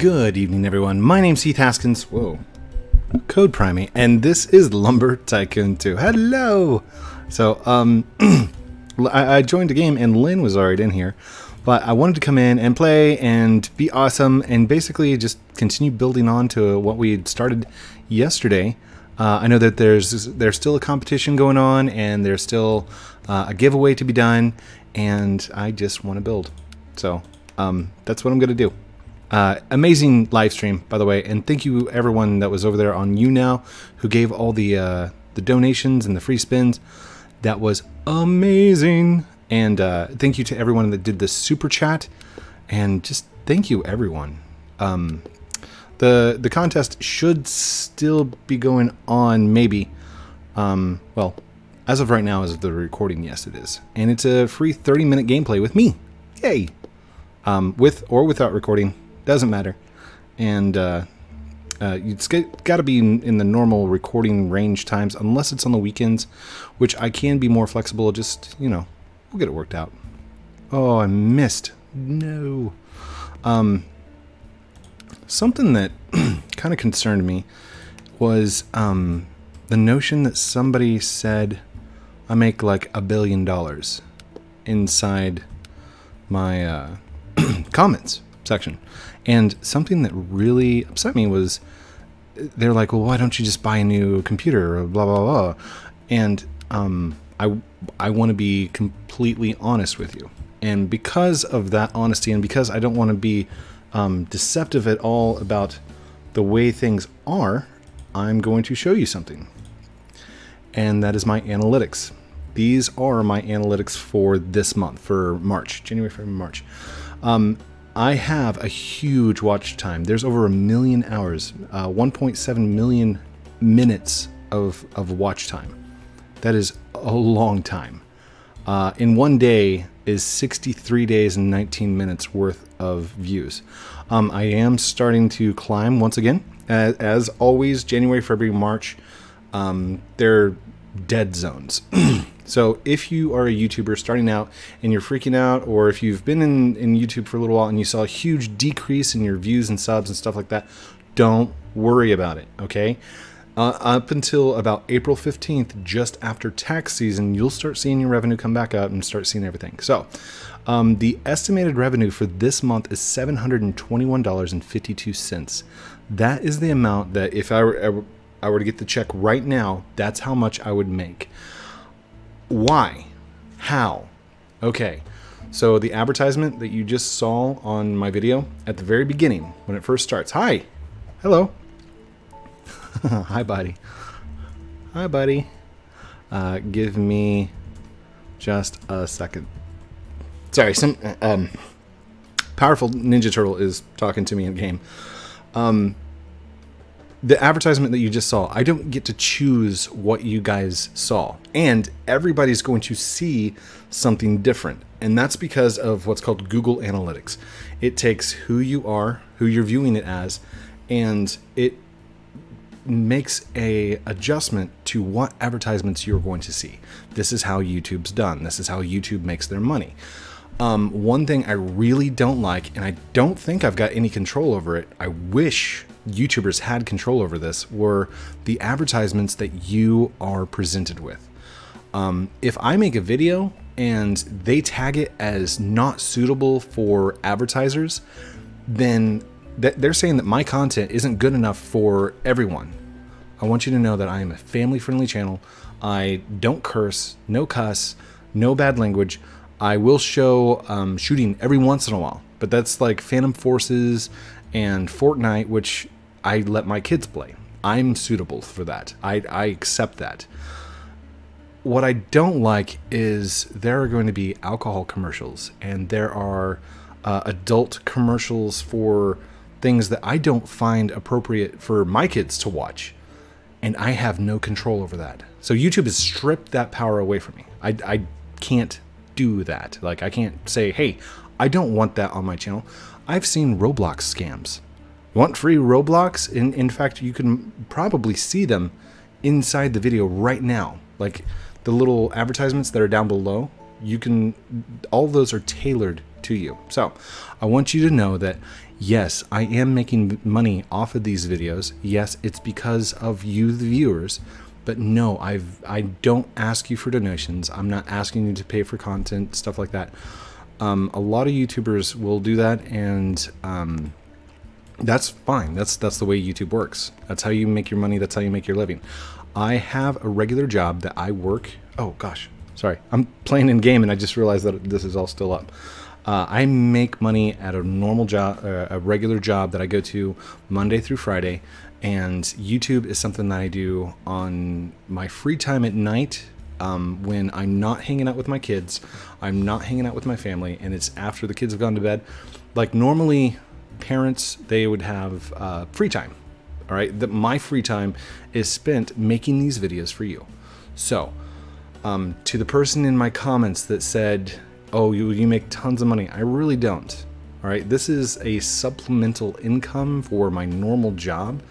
Good evening, everyone. My name's Heath Haskins. Whoa. Code Primey, and this is Lumber Tycoon 2. Hello! So, um, I, joined the game, and Lynn was already in here, but I wanted to come in and play and be awesome and basically just continue building on to what we had started yesterday. Uh, I know that there's there's still a competition going on, and there's still uh, a giveaway to be done, and I just want to build. So, um, that's what I'm going to do. Uh, amazing live stream, by the way, and thank you everyone that was over there on YouNow who gave all the uh, the donations and the free spins. That was amazing, and uh, thank you to everyone that did the super chat, and just thank you everyone. Um, the the contest should still be going on, maybe. Um, well, as of right now, as of the recording, yes, it is, and it's a free 30 minute gameplay with me. Yay! Um, with or without recording, doesn't matter. And uh, uh, it's got to be in, in, the normal recording range times, unless it's on the weekends, which I can be more flexible. Just, you know, we'll get it worked out. Oh, I missed. No. Um, something that kind of concerned me was um, the notion that somebody said I make like a billion dollars inside my uh, comments section. And something that really upset me was they're like, well, why don't you just buy a new computer blah, blah, blah. And um, I, I want to be completely honest with you. And because of that honesty and because I don't want to be um, deceptive at all about the way things are, I'm going to show you something. And that is my analytics. These are my analytics for this month, for March, January, February, March. Um, I have a huge watch time. There's over a million hours, uh, 1.7 million minutes of, of watch time. That is a long time. Uh, in one day is 63 days and 19 minutes worth of views. Um, I am starting to climb once again. As, as always, January, February, March, um, they're dead zones. So if you are a YouTuber starting out and you're freaking out, or if you've been in, in YouTube for a little while and you saw a huge decrease in your views and subs and stuff like that, don't worry about it, okay? Uh, up until about April 15th, just after tax season, you'll start seeing your revenue come back up and start seeing everything. So, um, the estimated revenue for this month is $721.52. That is the amount that if I were, I were to get the check right now, that's how much I would make. Why? How? Okay, so the advertisement that you just saw on my video at the very beginning, when it first starts. Hi. Hello. Hi, buddy. Hi, buddy. Uh, give me just a second. Sorry, some um, powerful Ninja Turtle is talking to me in game. Um, the advertisement that you just saw, I don't get to choose what you guys saw. And everybody's going to see something different. And that's because of what's called Google Analytics. It takes who you are, who you're viewing it as, and it makes a adjustment to what advertisements you're going to see. This is how YouTube's done. This is how YouTube makes their money. Um, one thing I really don't like, and I don't think I've got any control over it, I wish YouTubers had control over this were the advertisements that you are presented with. Um, if I make a video and they tag it as not suitable for advertisers, then th- they're saying that my content isn't good enough for everyone. I want you to know that I am a family friendly channel. I don't curse, no cuss, no bad language. I will show um, shooting every once in a while, but that's like Phantom Forces and Fortnite, which I let my kids play. I'm suitable for that. I, I accept that. What I don't like is there are going to be alcohol commercials and there are uh, adult commercials for things that I don't find appropriate for my kids to watch. And I have no control over that. So YouTube has stripped that power away from me. I, I can't do that. Like, I can't say, hey, I don't want that on my channel. I've seen Roblox scams. Want free Roblox? In, in fact, you can probably see them inside the video right now. Like the little advertisements that are down below, you can, all those are tailored to you. So I want you to know that yes, I am making money off of these videos. Yes, it's because of you, the viewers. But no, I've I don't ask you for donations. I'm not asking you to pay for content, stuff like that. Um, a lot of YouTubers will do that, and um, that's fine. That's that's the way YouTube works. That's how you make your money. That's how you make your living. I have a regular job that I work. Oh gosh, sorry. I'm playing in game, and I just realized that this is all still up. Uh, I make money at a normal job, uh, a regular job that I go to Monday through Friday, and YouTube is something that I do on my free time at night um, when I'm not hanging out with my kids, I'm not hanging out with my family, and it's after the kids have gone to bed. Like normally, parents they would have uh, free time. All right, that my free time is spent making these videos for you. So, um, to the person in my comments that said, "Oh, you you make tons of money," I really don't. All right, this is a supplemental income for my normal job,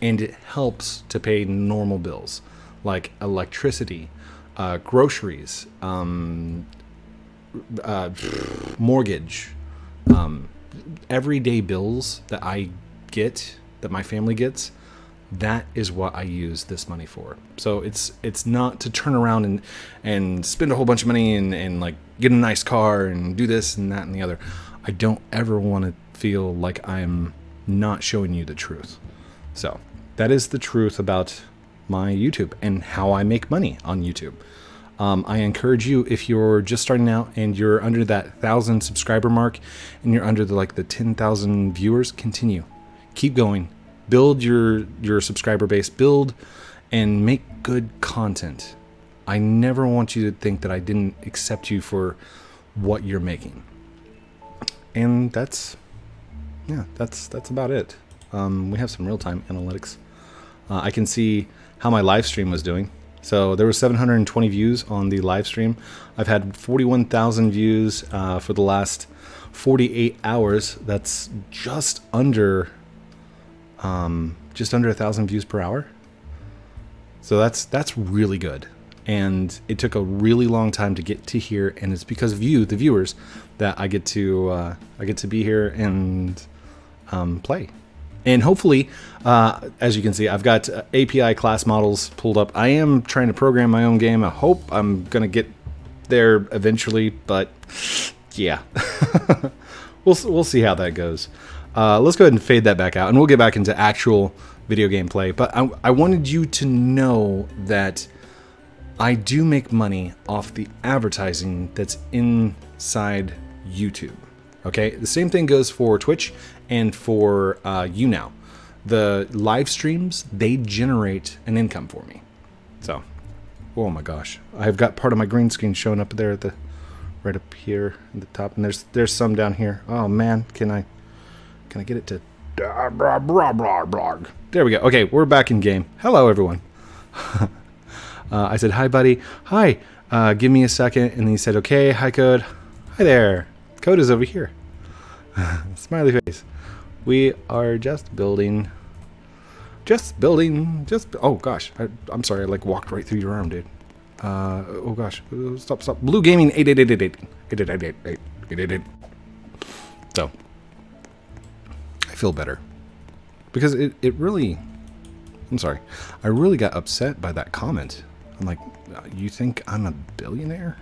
and it helps to pay normal bills like electricity, uh, groceries, um, uh, mortgage, um, everyday bills that I get, that my family gets, that is what I use this money for. So it's it's not to turn around and and spend a whole bunch of money and, and like get a nice car and do this and that and the other. I don't ever want to feel like I'm not showing you the truth. So that is the truth about my YouTube and how I make money on YouTube. Um, I encourage you if you're just starting out and you're under that thousand subscriber mark and you're under the like the 10,000 viewers, continue, keep going, build your your subscriber base, build and make good content. I never want you to think that I didn't accept you for what you're making. And that's yeah, that's that's about it. Um, we have some real time analytics. Uh, I can see how my live stream was doing. So there was 720 views on the live stream. I've had 41,000 views uh, for the last 48 hours. That's just under, um, just under a thousand views per hour. So that's that's really good. And it took a really long time to get to here, and it's because of you, the viewers, that I get to uh, I get to be here and um, play. And hopefully, uh, as you can see, I've got uh, API class models pulled up. I am trying to program my own game. I hope I'm going to get there eventually, but yeah. we'll, we'll see how that goes. Uh, let's go ahead and fade that back out, and we'll get back into actual video game play. But I, I wanted you to know that I do make money off the advertising that's inside YouTube. Okay, the same thing goes for Twitch and for uh, YouNow. The live streams they generate an income for me. So, oh my gosh, I've got part of my green screen showing up there at the right up here at the top, and there's there's some down here. Oh man, can I can I get it to? There we go. Okay, we're back in game. Hello, everyone. uh, I said, hi, buddy. Hi. Uh, give me a second. And he said, okay. Hi, Code. Hi there. Code is over here. Smiley face. We are just building. Just building. Just. Oh gosh. I, am sorry. I like walked right through your arm, dude. Uh, oh gosh. Stop, stop. Blue Gaming 8888. 8888. 8888. So. I feel better. Because it, it really. I'm sorry. I really got upset by that comment. I'm like, you think I'm a billionaire?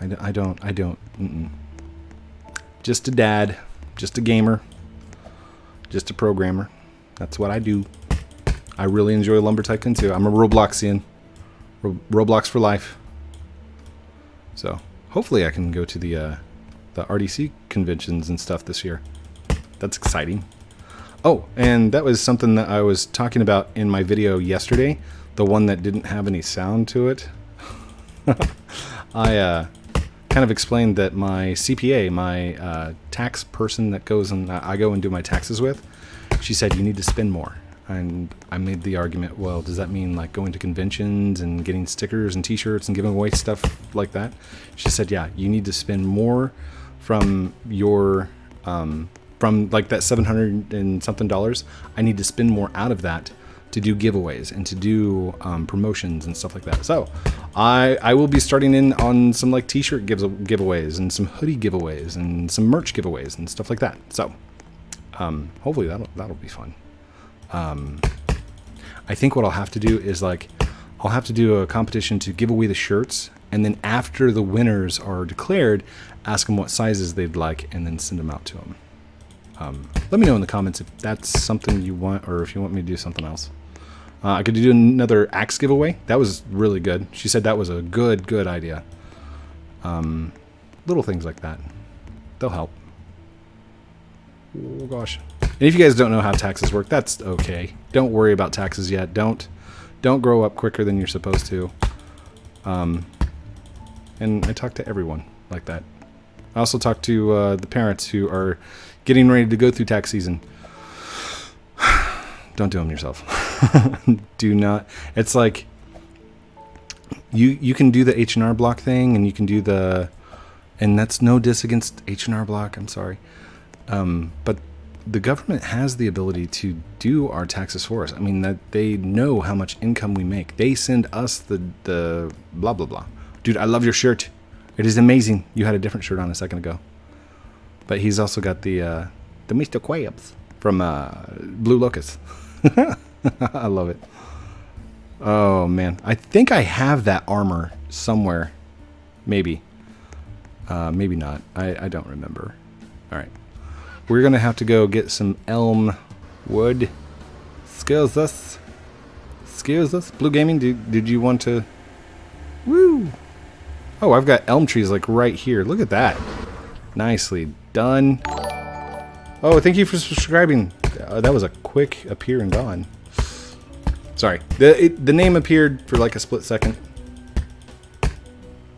I, I don't. I don't. Mm -mm. Just a dad. Just a gamer. Just a programmer. That's what I do. I really enjoy Lumber Tycoon 2. I'm a Robloxian. Ro Roblox for life. So hopefully I can go to the uh, the RDC conventions and stuff this year. That's exciting. Oh, and that was something that I was talking about in my video yesterday, the one that didn't have any sound to it. I uh, kind of explained that my CPA, my uh, tax person that goes and I go and do my taxes with, she said you need to spend more. And I made the argument, well, does that mean like going to conventions and getting stickers and T-shirts and giving away stuff like that? She said, yeah, you need to spend more from your um, from like that 700 and something dollars. I need to spend more out of that to do giveaways and to do um, promotions and stuff like that. So I I will be starting in on some like t-shirt gives giveaways and some hoodie giveaways and some merch giveaways and stuff like that. So um, hopefully that'll that'll be fun. Um, I think what I'll have to do is like I'll have to do a competition to give away the shirts and then after the winners are declared, ask them what sizes they'd like and then send them out to them. Um, let me know in the comments if that's something you want or if you want me to do something else. Uh, I could do another axe giveaway. That was really good. She said that was a good, good idea. Um, little things like that. They'll help. Oh gosh. And if you guys don't know how taxes work, that's okay. Don't worry about taxes yet. Don't don't grow up quicker than you're supposed to. Um, and I talk to everyone like that. I also talk to uh, the parents who are getting ready to go through tax season. Don't do them yourself. do not. It's like you you can do the H and R Block thing, and you can do the, and that's no diss against H and R Block. I'm sorry, um, but the government has the ability to do our taxes for us. I mean that they know how much income we make. They send us the the blah blah blah. Dude, I love your shirt. It is amazing. You had a different shirt on a second ago. But he's also got the uh, the Mr. Quabs from uh, Blue Locust. I love it. Oh man, I think I have that armor somewhere. Maybe. Uh, maybe not. I, I don't remember. All right. We're gonna have to go get some elm wood. Excuse us. Excuse us. Blue Gaming, did, did you want to... Woo! Oh, I've got elm trees like right here. Look at that. Nicely done. Oh, thank you for subscribing. Uh, that was a quick appear and gone. Sorry. The, it, the name appeared for like a split second.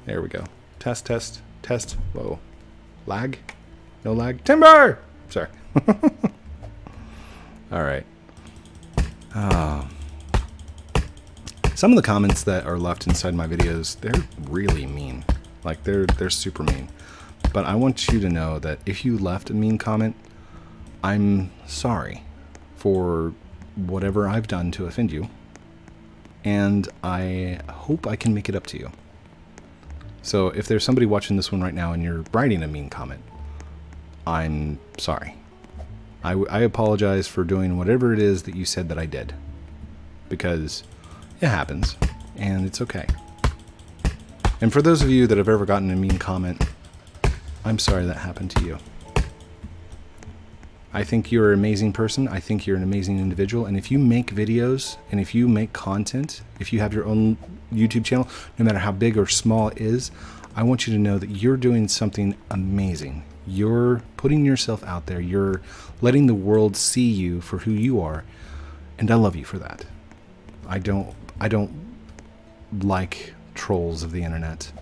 There we go. Test, test, test. Whoa. Lag? No lag? Timber! Sorry. All right. Oh. Some of the comments that are left inside my videos, they're really mean. Like they're they're super mean. But I want you to know that if you left a mean comment, I'm sorry for whatever I've done to offend you. And I hope I can make it up to you. So if there's somebody watching this one right now and you're writing a mean comment, I'm sorry. I, I apologize for doing whatever it is that you said that I did. Because it happens, and it's okay. And for those of you that have ever gotten a mean comment, I'm sorry that happened to you. I think you're an amazing person. I think you're an amazing individual. And if you make videos and if you make content, if you have your own YouTube channel, no matter how big or small it is, I want you to know that you're doing something amazing. You're putting yourself out there. You're letting the world see you for who you are. And I love you for that. I don't I don't like trolls of the internet.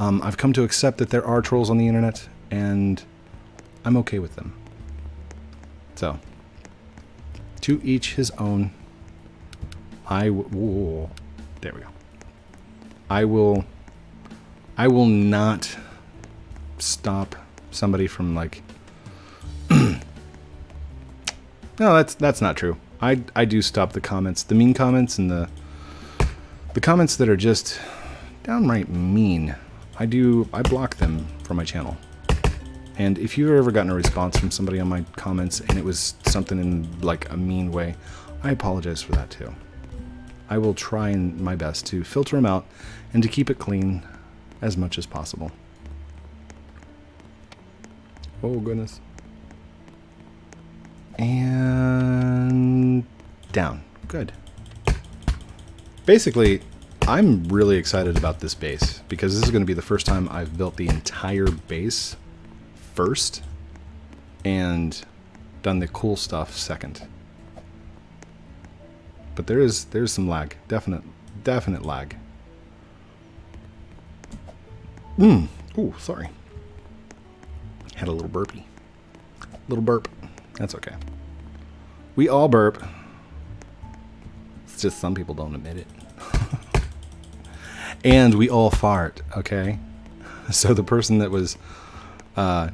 Um, I've come to accept that there are trolls on the internet, and I'm okay with them. So, to each his own. I will. There we go. I will. I will not stop somebody from like. no, that's that's not true. I I do stop the comments, the mean comments, and the the comments that are just downright mean, I do, I block them from my channel. And if you've ever gotten a response from somebody on my comments and it was something in like a mean way, I apologize for that too. I will try my best to filter them out and to keep it clean as much as possible. Oh goodness. And down. Good basically, I'm really excited about this base because this is going to be the first time I've built the entire base first and done the cool stuff second. But there is there's some lag, definite definite lag. Hmm. Ooh, sorry. Had a little burpee. Little burp. That's okay. We all burp It's just some people don't admit it. and we all fart, okay? So the person that was, uh,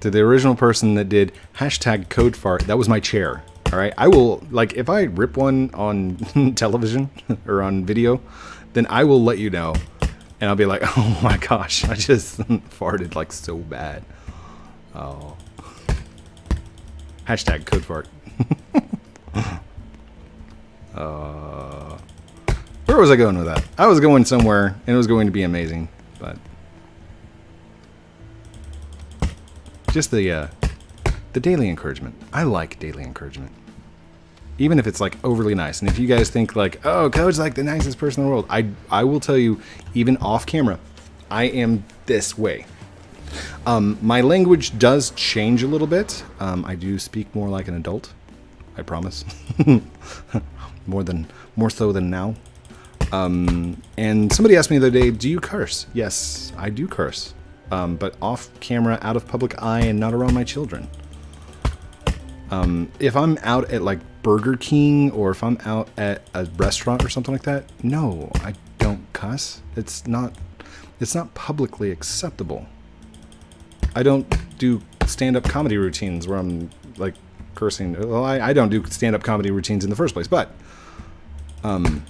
to the original person that did hashtag code fart, that was my chair. All right, I will like if I rip one on television or on video, then I will let you know, and I'll be like, oh my gosh, I just farted like so bad. Oh. Hashtag code fart. uh, where was I going with that? I was going somewhere, and it was going to be amazing, but just the uh, the daily encouragement. I like daily encouragement. Even if it's like overly nice. And if you guys think like, oh, Code's like the nicest person in the world, I I will tell you, even off camera, I am this way. Um, my language does change a little bit. Um, I do speak more like an adult. I promise. more than more so than now. Um, and somebody asked me the other day, "Do you curse?" Yes, I do curse, um, but off camera, out of public eye, and not around my children. Um, if I'm out at like Burger King or if I'm out at a restaurant or something like that, no, I don't cuss. It's not. It's not publicly acceptable. I don't do stand-up comedy routines where I'm like cursing. Well, I, I don't do stand-up comedy routines in the first place, but um,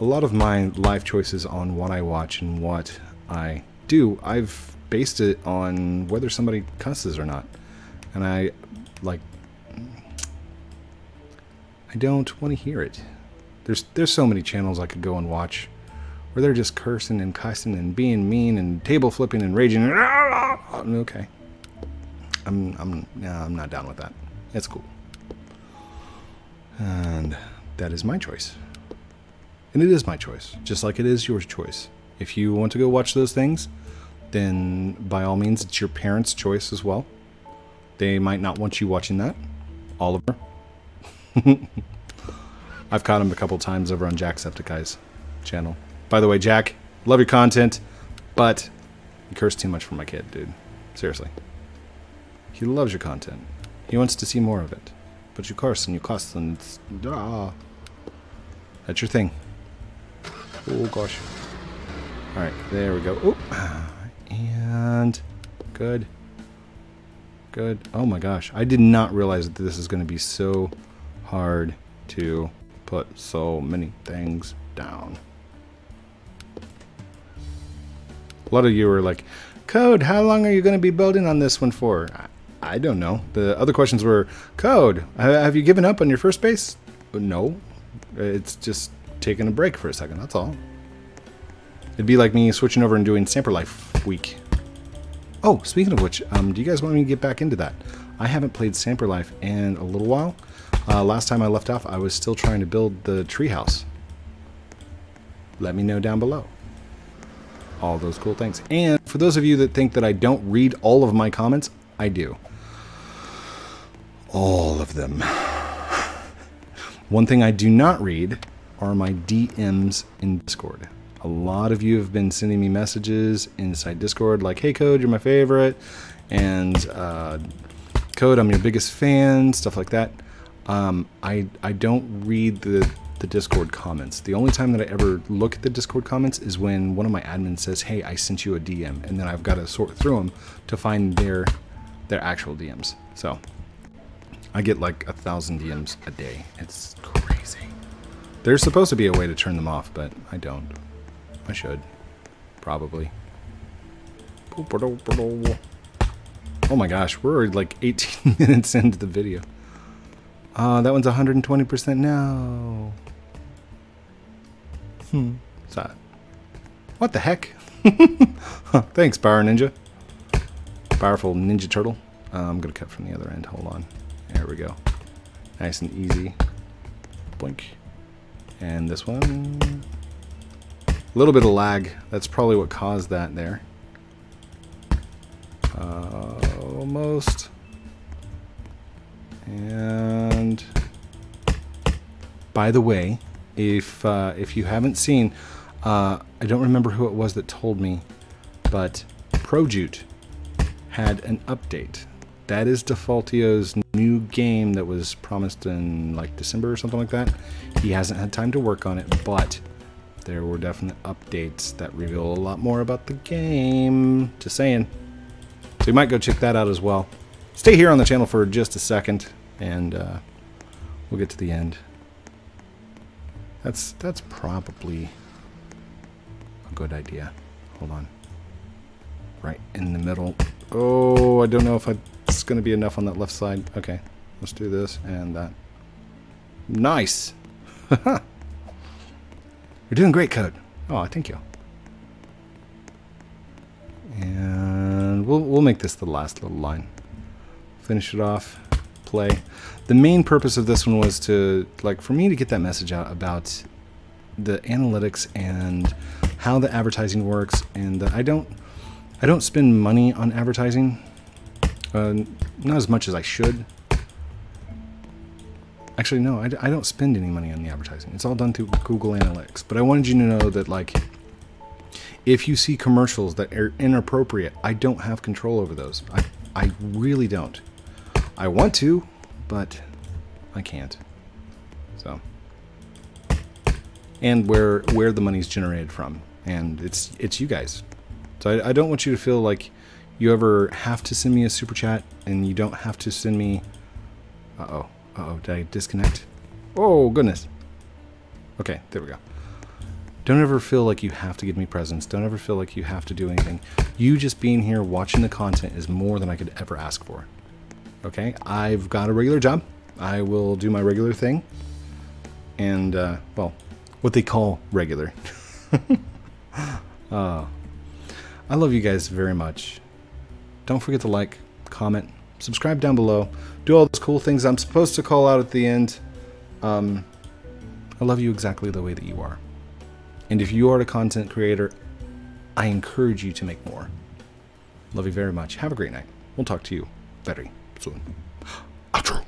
a lot of my life choices on what I watch and what I do, I've based it on whether somebody cusses or not, and I like. I don't want to hear it. There's there's so many channels I could go and watch where they're just cursing and cussing and being mean and table flipping and raging. Okay, I'm I'm yeah, I'm not down with that. It's cool, and that is my choice. And it is my choice, just like it is your choice. If you want to go watch those things, then by all means, it's your parents' choice as well. They might not want you watching that. Oliver. I've caught him a couple times over on Jacksepticeye's channel. By the way, Jack, love your content, but you curse too much for my kid, dude. Seriously. He loves your content. He wants to see more of it. But you curse and you cuss and it's... Ah. That's your thing. Oh, gosh. Alright, there we go. Oh, and... Good. Good. Oh my gosh. I did not realize that this is going to be so hard to put so many things down. A lot of you are like, Code, how long are you going to be building on this one for? I, I don't know. The other questions were, Code, have you given up on your first base? Uh, no. It's just taking a break for a second, that's all. It'd be like me switching over and doing Stamper Life week. Oh, speaking of which, um, do you guys want me to get back into that? I haven't played Stamper Life in a little while. Uh, last time I left off, I was still trying to build the treehouse. Let me know down below all those cool things. And for those of you that think that I don't read all of my comments, I do. All of them. One thing I do not read are my DMs in Discord. A lot of you have been sending me messages inside Discord like, hey, Code, you're my favorite. And uh, Code, I'm your biggest fan, stuff like that. Um, I, I don't read the the Discord comments. The only time that I ever look at the Discord comments is when one of my admins says, "Hey, I sent you a DM," and then I've got to sort through them to find their their actual DMs. So I get like a thousand DMs a day. It's crazy. There's supposed to be a way to turn them off, but I don't. I should, probably. Oh my gosh, we're like 18 minutes into the video. Uh, that one's 120% now. Hmm. That? What the heck? Thanks, Power Ninja. Powerful Ninja Turtle. Uh, I'm going to cut from the other end. Hold on. There we go. Nice and easy. Blink. And this one. A little bit of lag. That's probably what caused that there. Uh, almost. And by the way, if uh, if you haven't seen, uh, I don't remember who it was that told me, but Projute had an update. That is Defaultio's new game that was promised in like December or something like that. He hasn't had time to work on it, but there were definite updates that reveal a lot more about the game. Just saying. So you might go check that out as well. Stay here on the channel for just a second, and uh, We'll get to the end. That's that's probably a good idea. Hold on. Right in the middle. Oh, I don't know if I, it's going to be enough on that left side. Okay, let's do this and that. Nice. You're doing great, Code. Oh, thank you. And we'll, we'll make this the last little line. Finish it off, play. The main purpose of this one was to, like, for me to get that message out about the analytics and how the advertising works and that I don't I don't spend money on advertising uh, not as much as I should actually no I, I don't spend any money on the advertising it's all done through Google Analytics but I wanted you to know that like if you see commercials that are inappropriate, I don't have control over those. I, I really don't. I want to, but I can't. So, and where where the money's generated from, and it's it's you guys. So I, I don't want you to feel like you ever have to send me a super chat, and you don't have to send me. Uh oh, uh oh, did I disconnect? Oh goodness. Okay, there we go. Don't ever feel like you have to give me presents. Don't ever feel like you have to do anything. You just being here watching the content is more than I could ever ask for. Okay? I've got a regular job. I will do my regular thing. And, uh, well, what they call regular. uh, I love you guys very much. Don't forget to like, comment, subscribe down below. Do all those cool things I'm supposed to call out at the end. Um, I love you exactly the way that you are. And if you are a content creator, I encourage you to make more. Love you very much. Have a great night. We'll talk to you very soon. Outro.